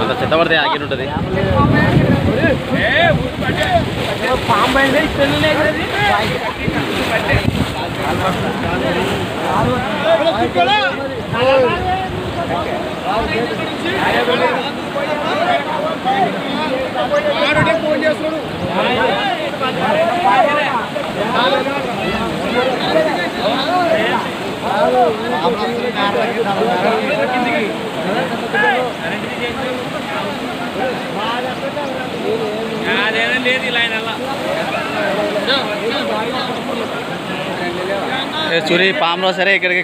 అంత చెత్త పడితే ఆగిన ఉంటుంది. ఫోన్ లేదు ఇలా ఆయన चुरी पाम रस अरे करके